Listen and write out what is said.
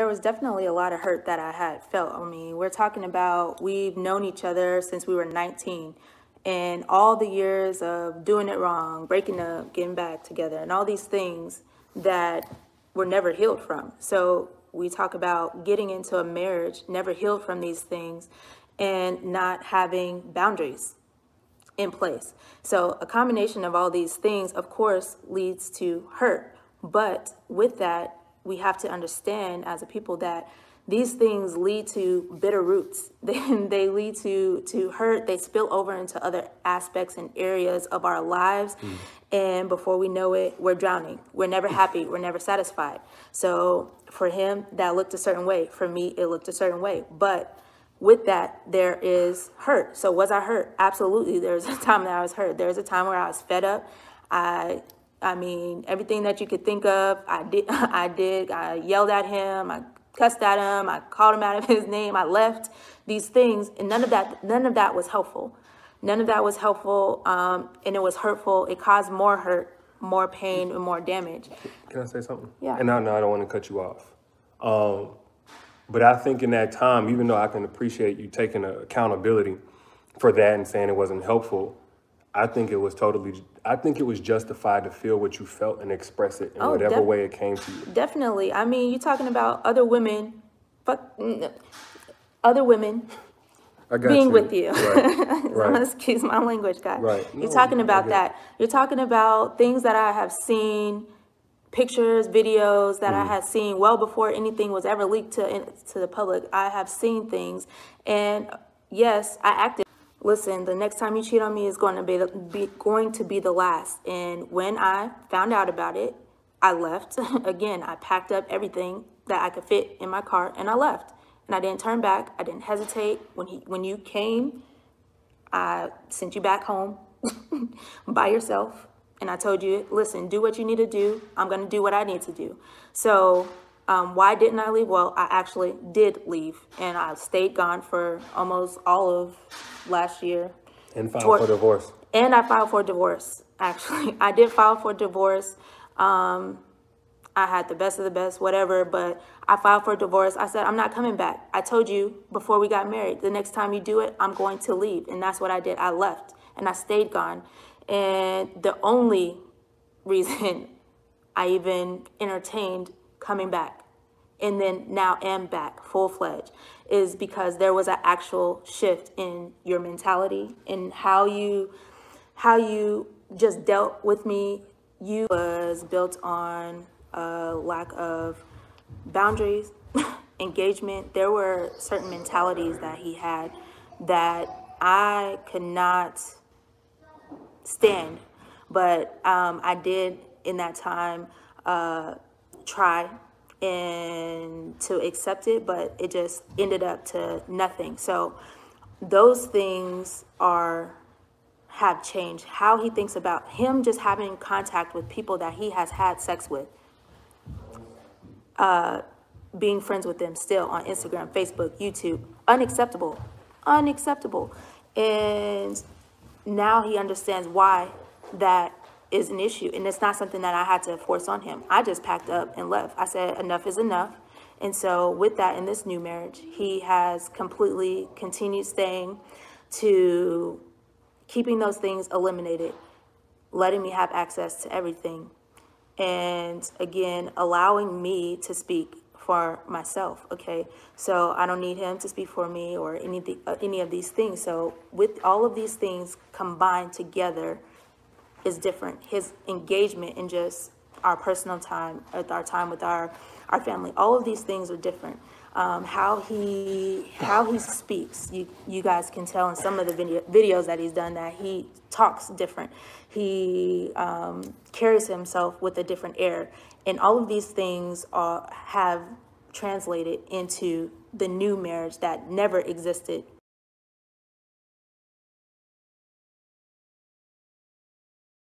There was definitely a lot of hurt that I had felt. I mean, we're talking about we've known each other since we were 19 and all the years of doing it wrong, breaking up, getting back together, and all these things that were never healed from. So we talk about getting into a marriage, never healed from these things, and not having boundaries in place. So a combination of all these things, of course, leads to hurt. But with that, we have to understand as a people that these things lead to bitter roots. They, they lead to, to hurt. They spill over into other aspects and areas of our lives. Mm. And before we know it, we're drowning. We're never happy. We're never satisfied. So for him, that looked a certain way. For me, it looked a certain way. But with that, there is hurt. So was I hurt? Absolutely. There was a time that I was hurt. There was a time where I was fed up. I I mean, everything that you could think of, I did. I did. I yelled at him. I cussed at him. I called him out of his name. I left these things, and none of that. None of that was helpful. None of that was helpful, um, and it was hurtful. It caused more hurt, more pain, and more damage. Can I say something? Yeah. And I know I don't want to cut you off. Um, but I think in that time, even though I can appreciate you taking accountability for that and saying it wasn't helpful, I think it was totally, I think it was justified to feel what you felt and express it in oh, whatever way it came to you. Definitely. I mean, you're talking about other women, fuck, other women being you. with you. Right. right. Excuse my language, guy. Right. No, you're talking about that. You're talking about things that I have seen, pictures, videos that mm. I had seen well before anything was ever leaked to to the public. I have seen things, and yes, I acted listen, the next time you cheat on me is going to be, the, be going to be the last. And when I found out about it, I left. Again, I packed up everything that I could fit in my car and I left. And I didn't turn back. I didn't hesitate. When he when you came, I sent you back home by yourself. And I told you, listen, do what you need to do. I'm going to do what I need to do. So um, why didn't I leave? Well, I actually did leave, and I stayed gone for almost all of last year. And filed for divorce. And I filed for divorce. Actually, I did file for divorce. Um, I had the best of the best, whatever, but I filed for divorce. I said, I'm not coming back. I told you before we got married, the next time you do it, I'm going to leave. And that's what I did. I left and I stayed gone. And the only reason I even entertained coming back and then now am back full fledged is because there was an actual shift in your mentality and how you how you just dealt with me. You was built on a lack of boundaries engagement. There were certain mentalities that he had that i could not stand but um, i did in that time uh, try and to accept it, but it just ended up to nothing. So those things are have changed. How he thinks about him just having contact with people that he has had sex with. Uh, being friends with them still on Instagram, Facebook, YouTube. Unacceptable. Unacceptable. And now he understands why that is an issue. And it's not something that I had to force on him. I just packed up and left. I said, enough is enough. And so, with that, in this new marriage, he has completely continued staying to keeping those things eliminated, letting me have access to everything. And again, allowing me to speak for myself. Okay, so I don't need him to speak for me or any uh, any of these things. So with all of these things combined together, is different. His engagement in just our personal time, our time with our our family, all of these things are different. Um, how he how he speaks, you you guys can tell in some of the video, videos that he's done that he talks different. He um, carries himself with a different air, and all of these things are have translated into the new marriage that never existed